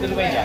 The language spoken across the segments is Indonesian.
Dulu aja.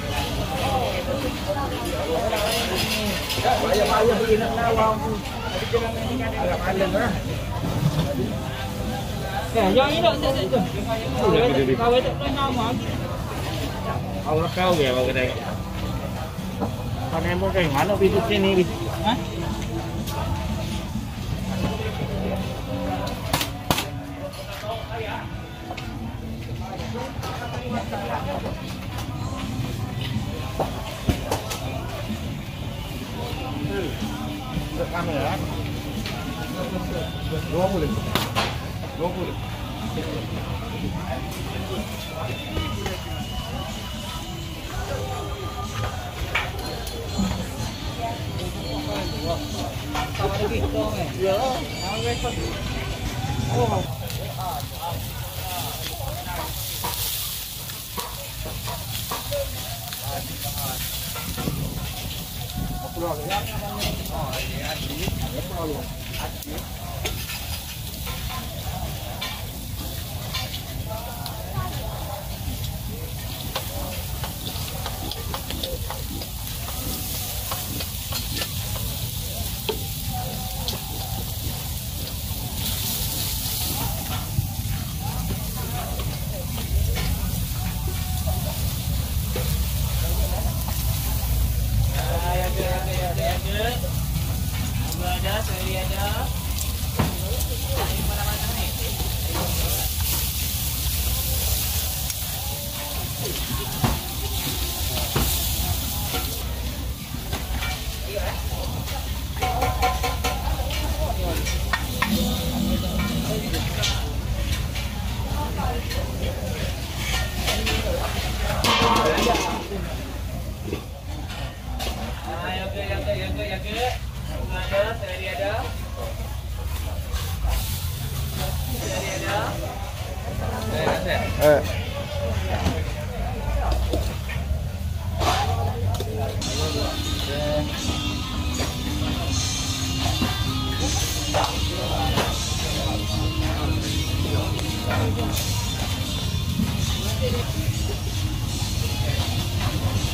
Ya, yang ini tak tak tak. Kau tak pernah nama. Cái này Con em muốn cảnh hoán ở ví dụ trên đi Hah? Oh, yeah, I see. I see.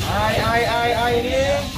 ai ai ai ai đi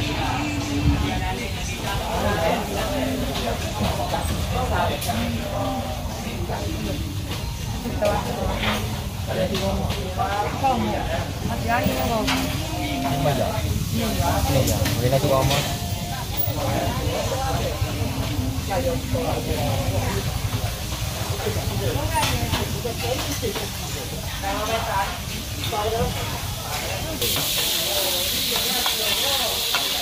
bây giờ bây giờ người ta chụp ôm á Thank you.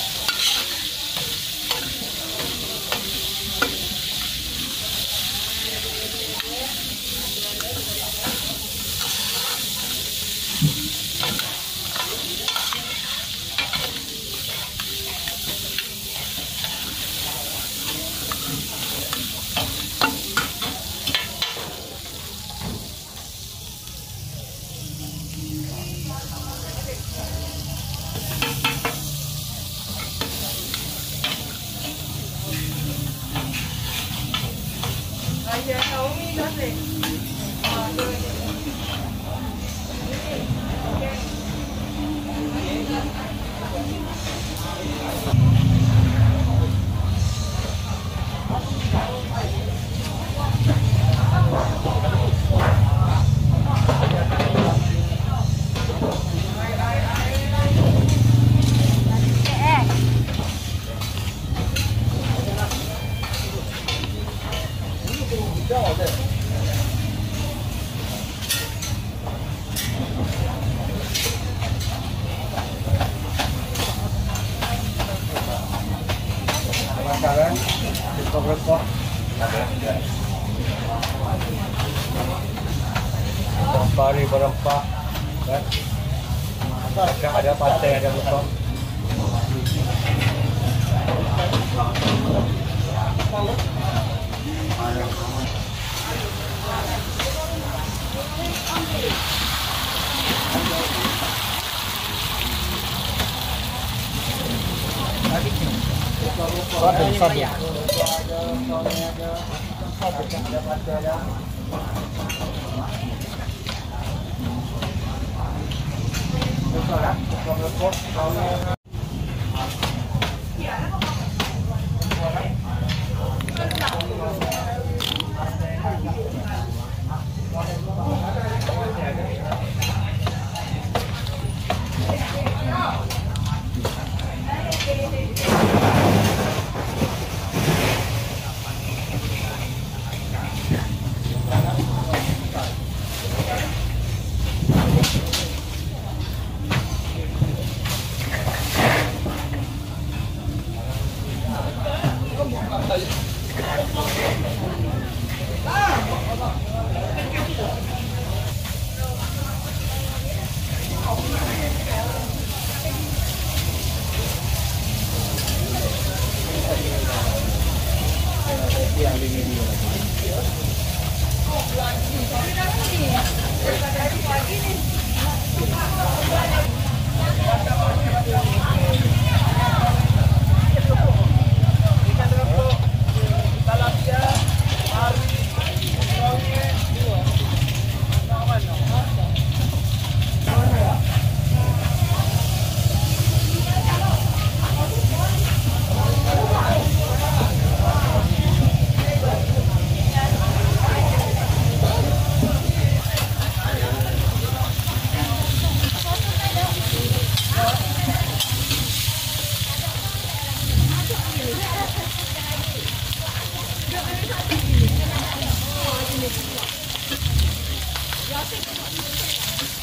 Yeah.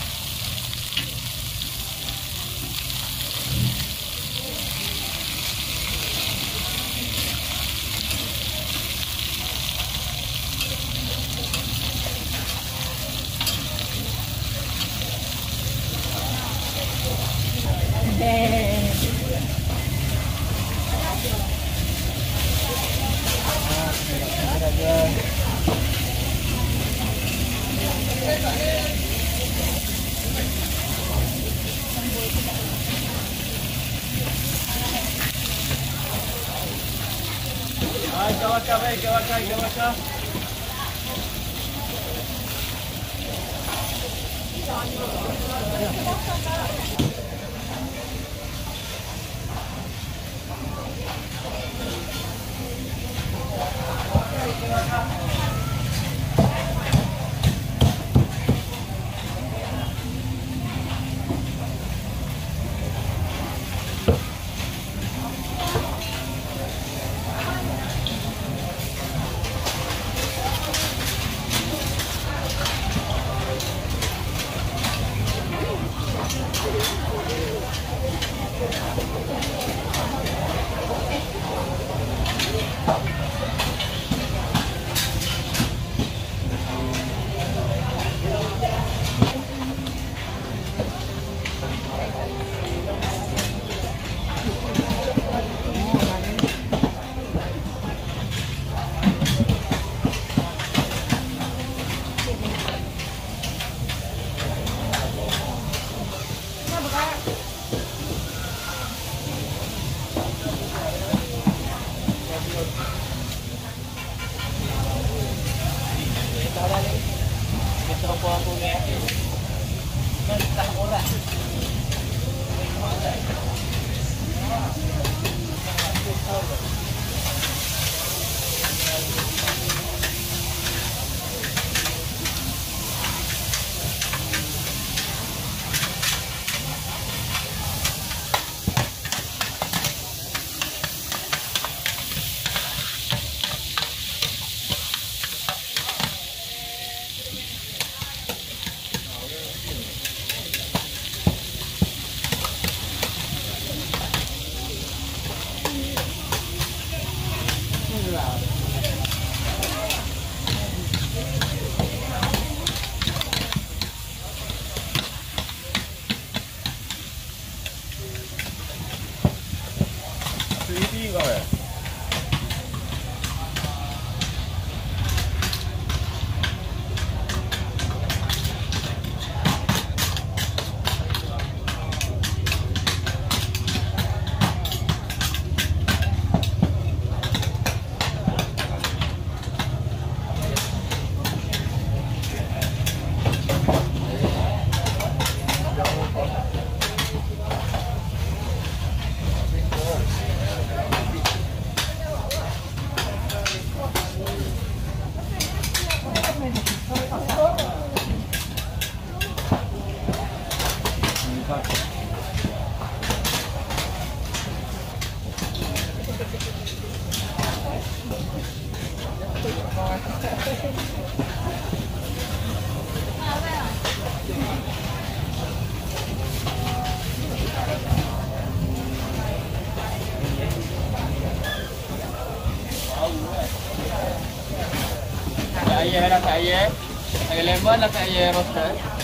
Kay Lemon at kay sir.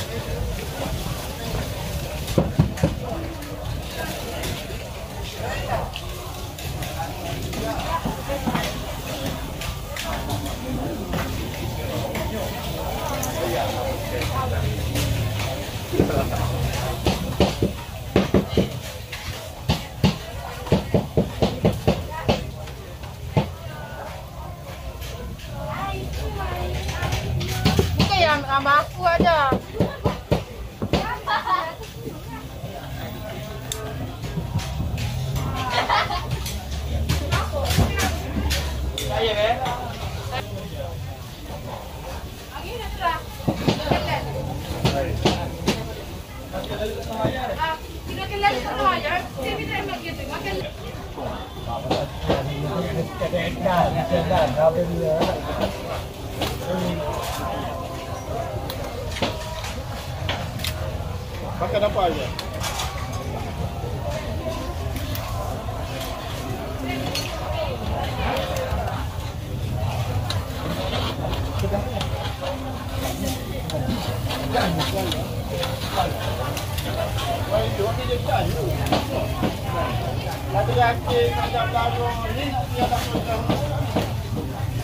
Makan apa aja?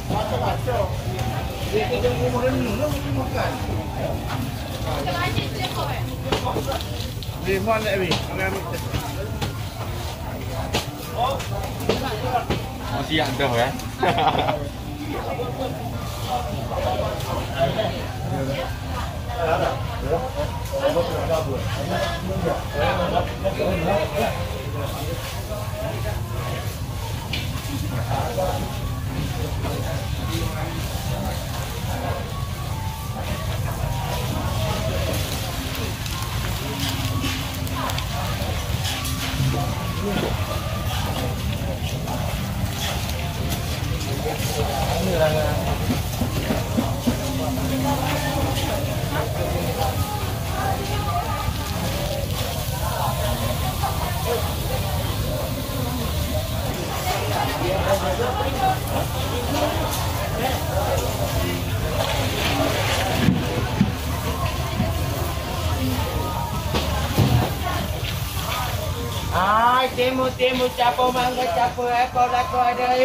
Macam-macam Dia kena umur renung lah makan Macam-macam je kau eh vì ngon lại vì anh em có gì ăn được đấy như là temu temu capo mangga capo ekor lako ada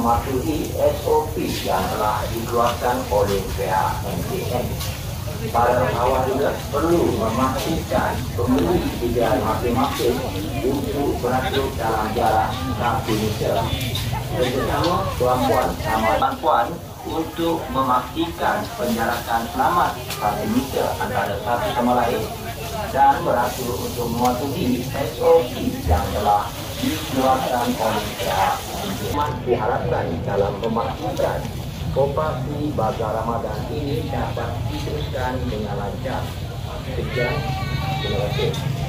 mematuhi SOP yang telah dikeluarkan oleh pihak MTN. Para awak juga perlu memastikan pembeli tiga masing-masing untuk beratur dalam jarak satu meter. Terutama tuan-puan sama tuan-puan untuk memastikan penjarakan selamat satu meter antara satu sama lain dan beratur untuk mematuhi SOP yang telah dikeluarkan oleh Umat diharapkan dalam memastikan operasi Bazar Ramadan ini dapat diteruskan dengan lancar. Sekian, terima kasih.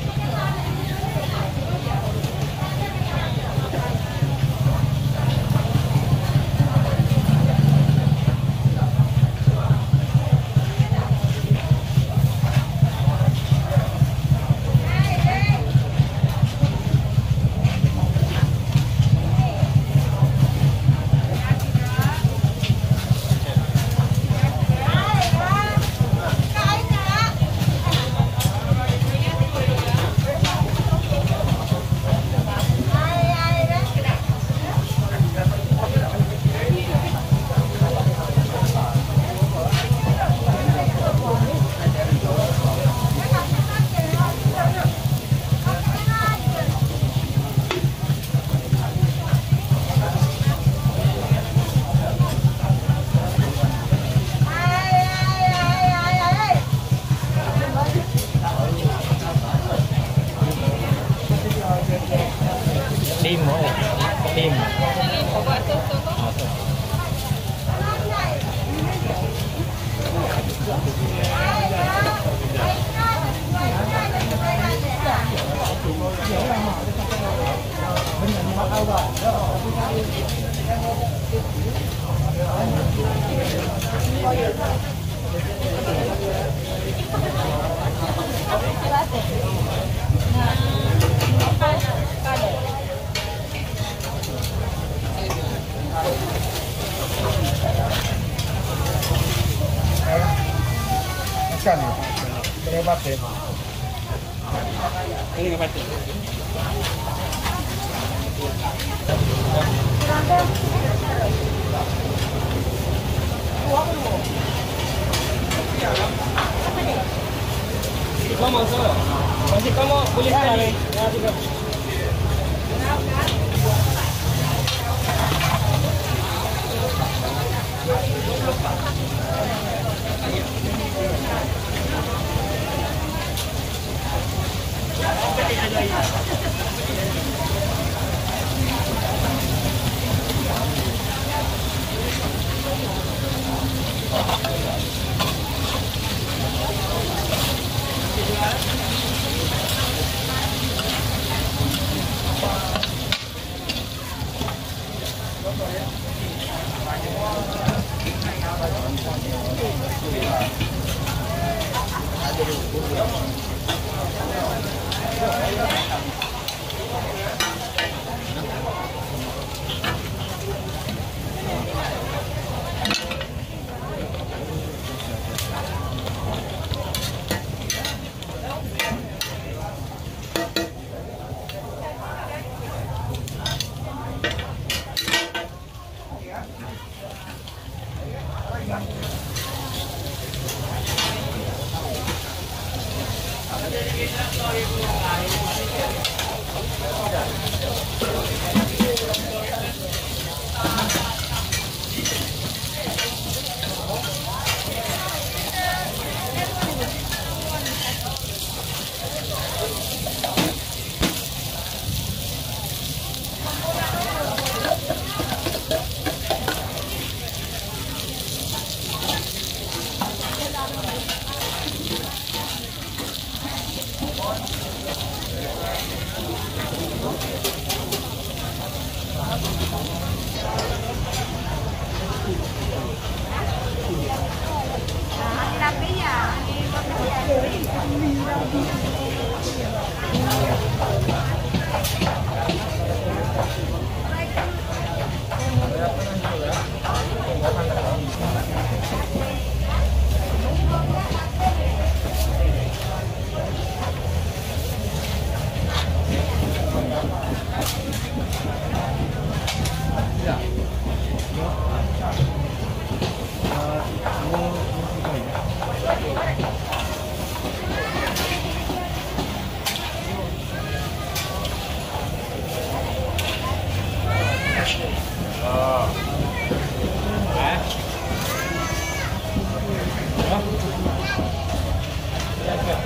Orangnya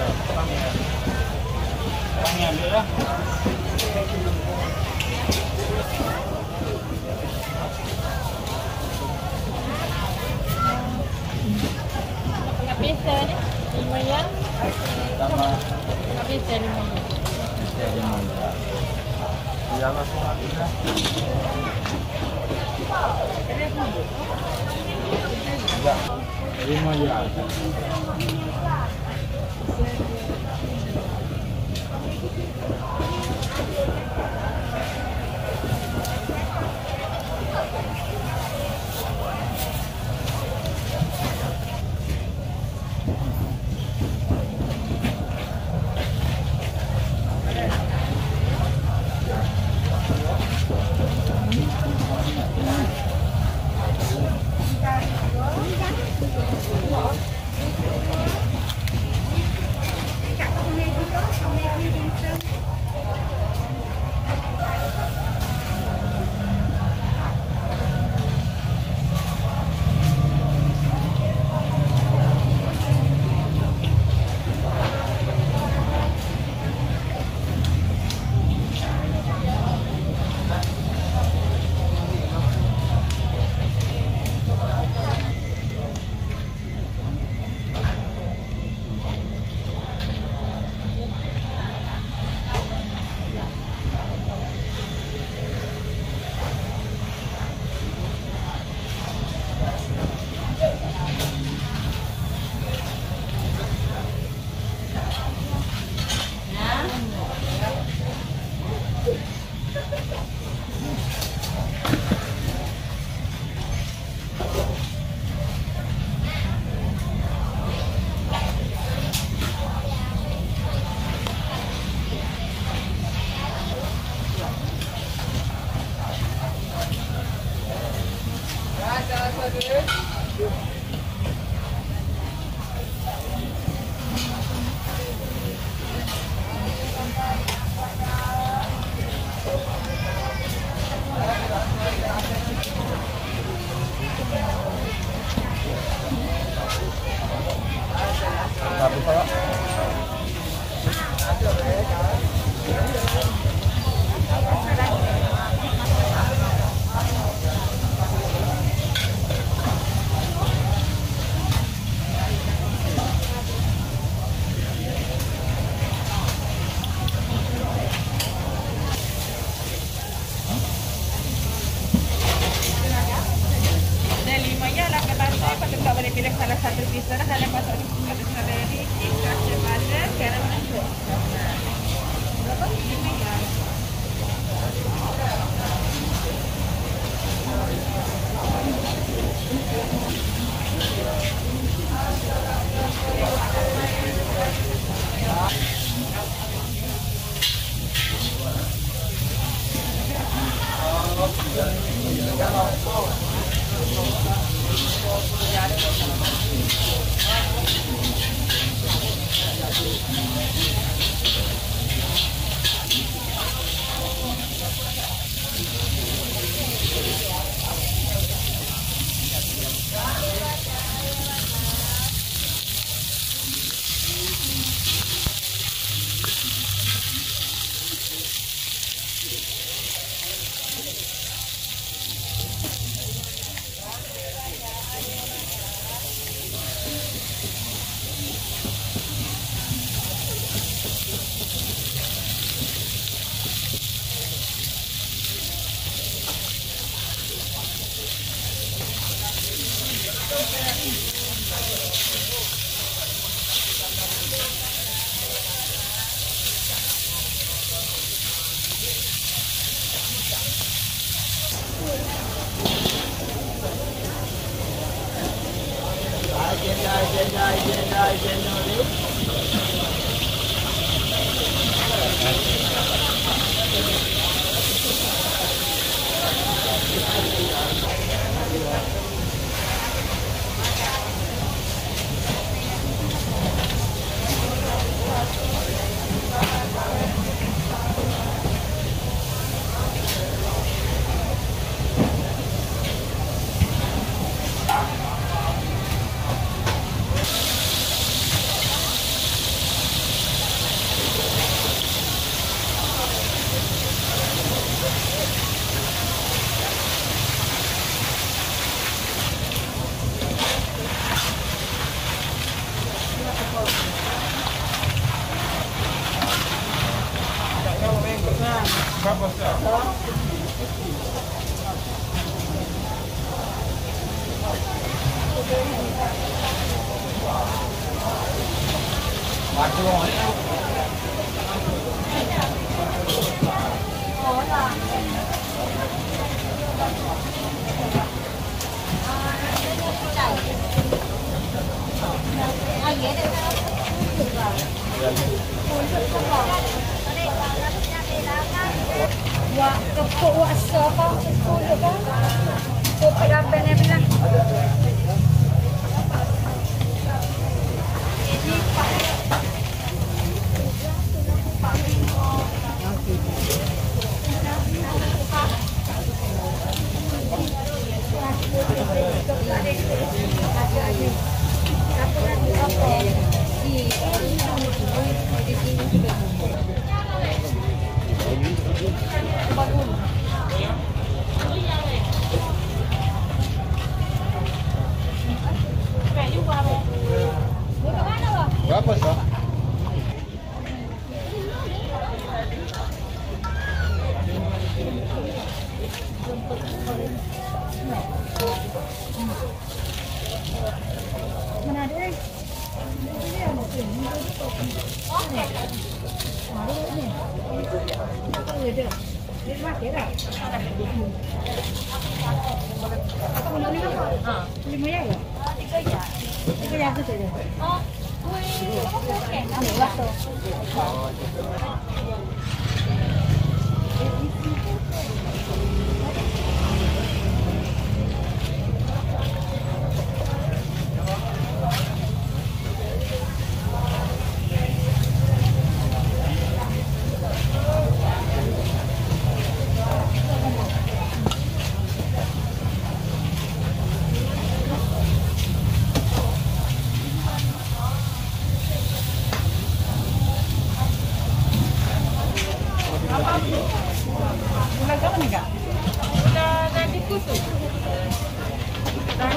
ambil lah.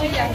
我想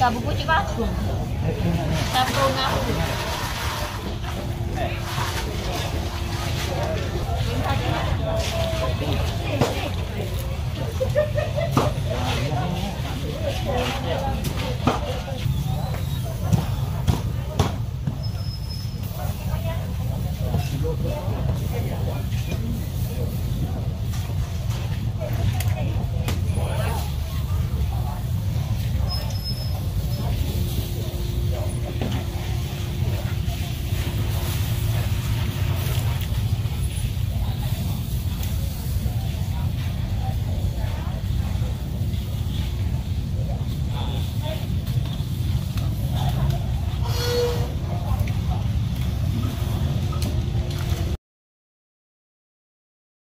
Sabu pucuk aku. Sabu ngaku.